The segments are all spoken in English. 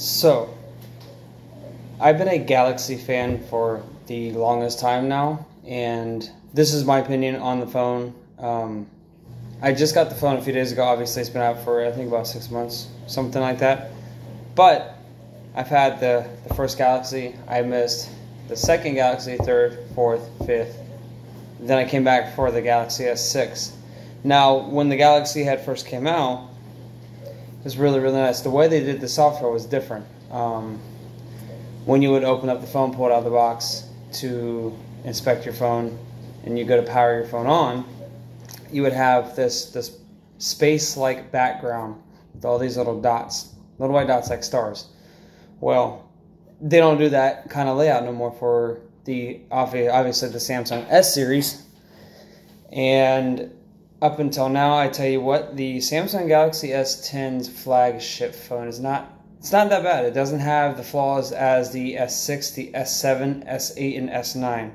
So, I've been a Galaxy fan for the longest time now, and this is my opinion on the phone. Um, I just got the phone a few days ago. Obviously, it's been out for I think about six months, something like that. But I've had the, the first Galaxy. I missed the second Galaxy, third, fourth, fifth. Then I came back for the Galaxy S6. Now, when the Galaxy had first came out, was really, really nice. The way they did the software was different. Um, when you would open up the phone, pull it out of the box to inspect your phone, and you go to power your phone on, you would have this this space-like background with all these little dots, little white dots like stars. Well, they don't do that kind of layout no more for the obviously the Samsung S series. And up until now, I tell you what, the Samsung Galaxy S10's flagship phone is not it's not that bad. It doesn't have the flaws as the S6, the S7, S8, and S9.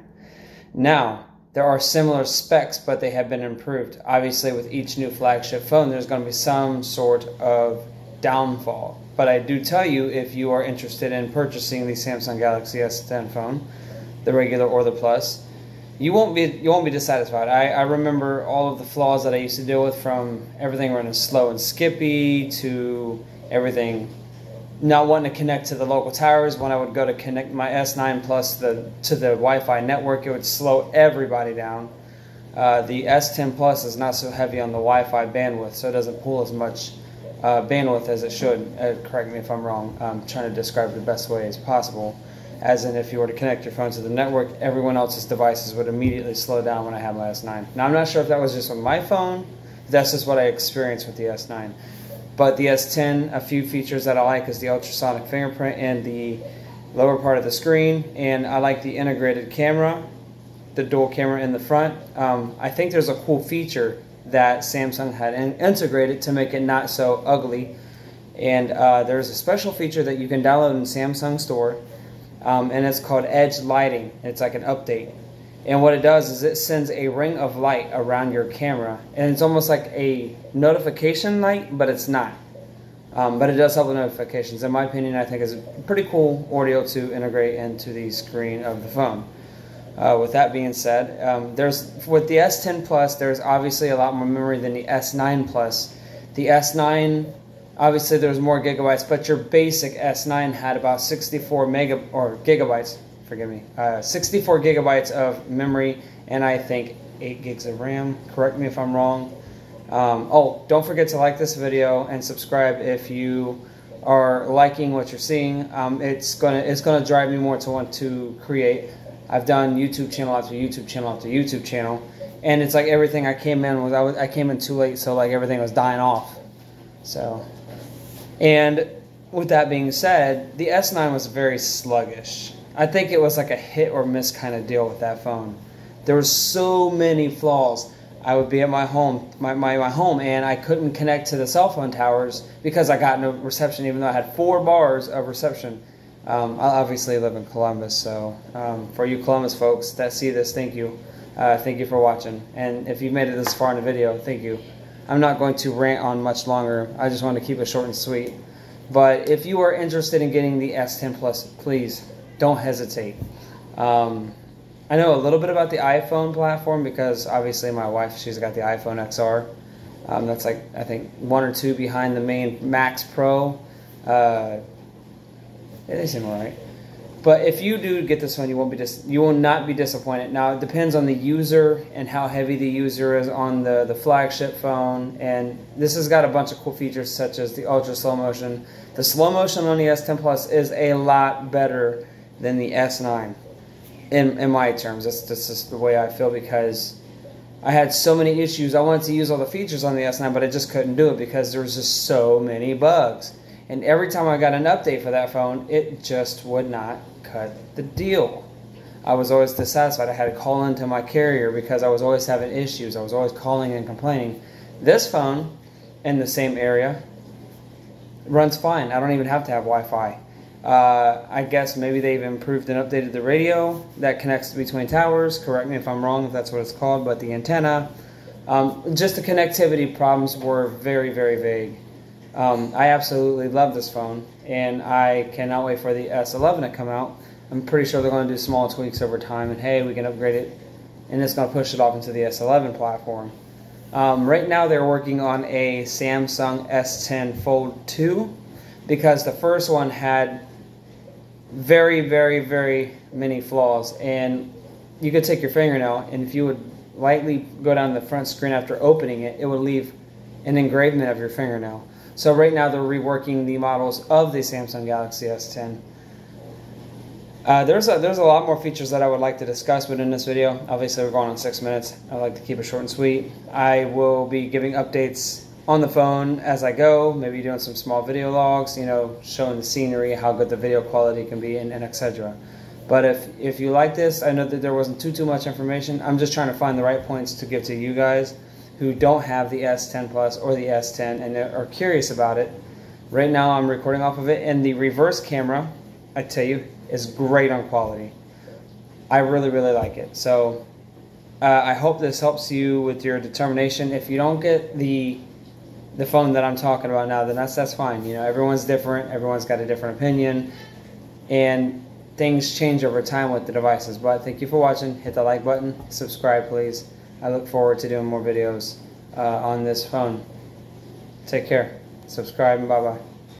Now, there are similar specs, but they have been improved. Obviously, with each new flagship phone, there's going to be some sort of downfall. But I do tell you, if you are interested in purchasing the Samsung Galaxy S10 phone, the regular or the Plus, you won't be you won't be dissatisfied. I, I remember all of the flaws that I used to deal with from everything running slow and skippy to everything not wanting to connect to the local towers. When I would go to connect my S9 Plus the, to the Wi-Fi network, it would slow everybody down. Uh, the S10 Plus is not so heavy on the Wi-Fi bandwidth, so it doesn't pull as much uh, bandwidth as it should. Uh, correct me if I'm wrong. I'm trying to describe it the best way as possible. As in, if you were to connect your phone to the network, everyone else's devices would immediately slow down when I had my S9. Now, I'm not sure if that was just on my phone. That's just what I experienced with the S9. But the S10, a few features that I like is the ultrasonic fingerprint and the lower part of the screen. And I like the integrated camera, the dual camera in the front. Um, I think there's a cool feature that Samsung had in integrated to make it not so ugly. And uh, there's a special feature that you can download in Samsung Store, um, and it's called Edge Lighting. It's like an update. And what it does is it sends a ring of light around your camera. And it's almost like a notification light, but it's not. Um, but it does help with notifications. In my opinion, I think is a pretty cool audio to integrate into the screen of the phone. Uh, with that being said, um, there's with the S10 Plus, there's obviously a lot more memory than the S9 Plus. The S9, obviously, there's more gigabytes, but your basic S9 had about 64 mega or gigabytes forgive me, uh, 64 gigabytes of memory, and I think 8 gigs of RAM. Correct me if I'm wrong. Um, oh, don't forget to like this video and subscribe if you are liking what you're seeing. Um, it's gonna it's gonna drive me more to want to create. I've done YouTube channel after YouTube channel after YouTube channel, and it's like everything I came in was I, was, I came in too late, so like everything was dying off. So, and with that being said, the S9 was very sluggish. I think it was like a hit or miss kind of deal with that phone. There were so many flaws. I would be at my home, my, my, my home, and I couldn't connect to the cell phone towers because I got no reception, even though I had four bars of reception. Um, I obviously live in Columbus, so um, for you Columbus folks that see this, thank you. Uh, thank you for watching. And if you've made it this far in the video, thank you. I'm not going to rant on much longer. I just want to keep it short and sweet. But if you are interested in getting the S10 Plus, please don't hesitate. Um, I know a little bit about the iPhone platform because obviously my wife, she's got the iPhone XR. Um, that's like, I think, one or two behind the main Max Pro. Uh, they seem alright. But if you do get this one, you won't be dis- you will not be disappointed. Now it depends on the user and how heavy the user is on the, the flagship phone. And this has got a bunch of cool features such as the ultra slow motion. The slow motion on the S10 Plus is a lot better than the S9 in, in my terms. That's, that's just the way I feel because I had so many issues. I wanted to use all the features on the S9, but I just couldn't do it because there was just so many bugs. And every time I got an update for that phone, it just would not cut the deal. I was always dissatisfied. I had to call into my carrier because I was always having issues. I was always calling and complaining. This phone in the same area runs fine. I don't even have to have Wi-Fi. Uh, I guess maybe they've improved and updated the radio that connects between towers. Correct me if I'm wrong if that's what it's called, but the antenna. Um, just the connectivity problems were very, very vague. Um, I absolutely love this phone, and I cannot wait for the S11 to come out. I'm pretty sure they're going to do small tweaks over time, and hey, we can upgrade it, and it's going to push it off into the S11 platform. Um, right now, they're working on a Samsung S10 Fold 2 because the first one had very, very, very many flaws, and you could take your fingernail, and if you would lightly go down the front screen after opening it, it would leave an engravement of your fingernail. So right now they're reworking the models of the Samsung Galaxy S10. Uh, there's a, there's a lot more features that I would like to discuss within this video. Obviously, we're going on six minutes. I like to keep it short and sweet. I will be giving updates on the phone as I go, maybe doing some small video logs, you know, showing the scenery, how good the video quality can be, and, and etc. But if if you like this, I know that there wasn't too too much information. I'm just trying to find the right points to give to you guys who don't have the S10 Plus or the S10 and are curious about it. Right now, I'm recording off of it, and the reverse camera, I tell you, is great on quality. I really really like it. So. Uh, I hope this helps you with your determination. If you don't get the the phone that I'm talking about now, then that's that's fine. You know, everyone's different. Everyone's got a different opinion, and things change over time with the devices. But thank you for watching. Hit the like button. Subscribe, please. I look forward to doing more videos uh, on this phone. Take care. Subscribe and bye-bye.